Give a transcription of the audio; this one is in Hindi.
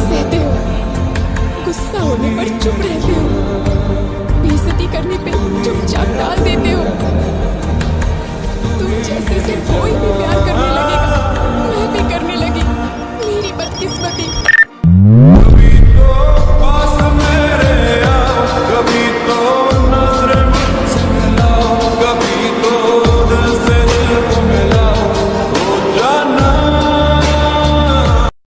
सहते हो गुस्सा होने पर चुप रहते हो बेइज्जती करने पे चुपचाप डाल देते हो। तुम जैसे से कोई